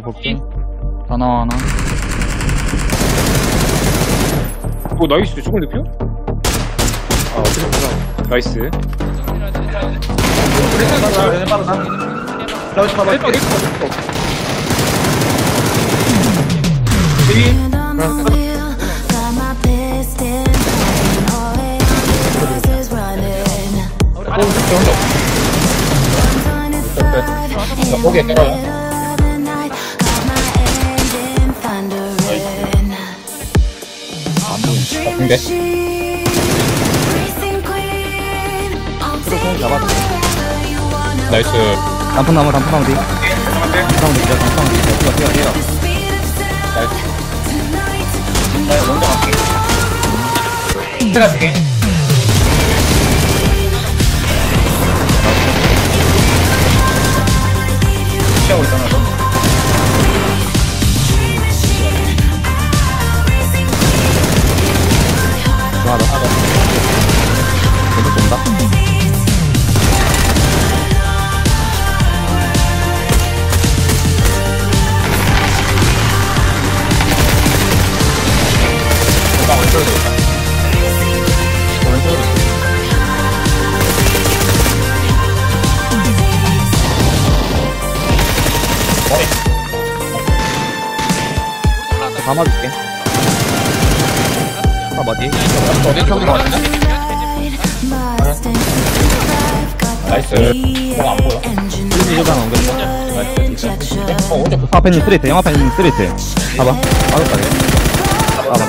볼게. 다 나와, 하나. 오 나이스 저걸 눕혀? 아 어떻게 보자 나이스 봐봐. got my piston pumping, all the forces running. One is five Wanna 나이스. 단풍 나무, 단풍 나무 뒤. 단풍 나무 뒤, 단풍 나무 뒤. 뛰어, 뛰어, 뛰어. tonight. 나 먼저 갈게. 줄게. 머리. 감아줄게. 아, 맞지? 어디 쪽으로 왔는 나이스. V8 뭐안 보여? 일조장 옮겼어. injection. 어, 오른쪽 앞에 있는 스트레이트, 형 앞에 있는 스트레이트. 봐봐. 맞았다, 얘. 아, 맞아.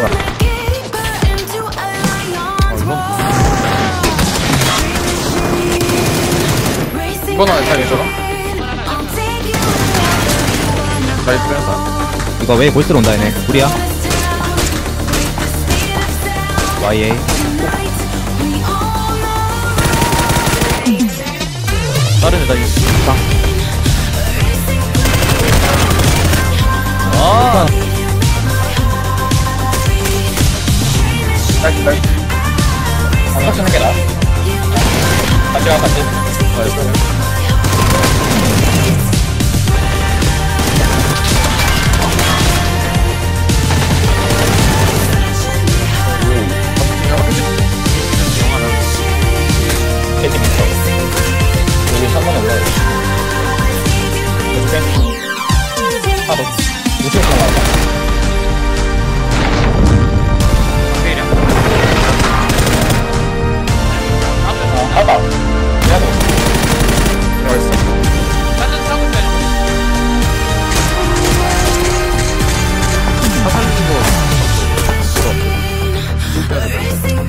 Into a lion's roar. Racing 이건 안 사겠어? I'll take you 나이스 뺀다. 이거 왜 볼스로 온다, 얘네. 우리야. YA. 다른 애다. 자. 아. 나이스, 나이스. 안 터치는 게 나아. 같이 가, 같이. 캐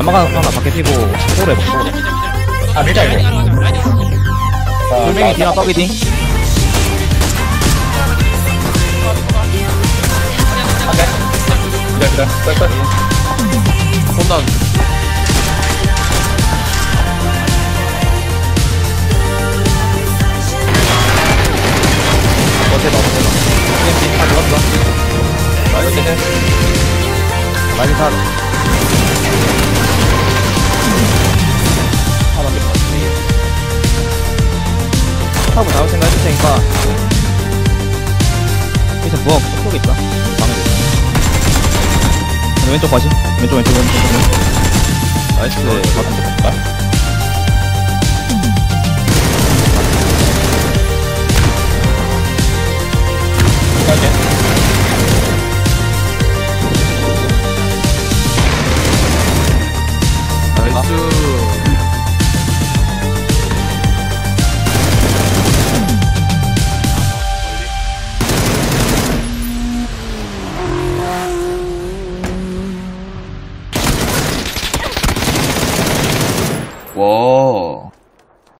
연마가 하나 밖에 피고, 해봐, 소를. 아, 밀자, 이거. 자, 돌멩이 자, 뒤나 떡이딩. 안 돼. 기다려, 기다려. 빨리, 빨리. 혼난. 어때, 너, 어때, 너. TNT, 다 좋았어. 나이스. 많이 사. 아, 하고 나올 생각 해줄 테니까. 일단 부엌 속에 있다. 방에 있어. 왼쪽 과시. 왼쪽, 왼쪽, 왼쪽, 왼쪽. 나이스. 맞는 거 볼까? 갈게. 와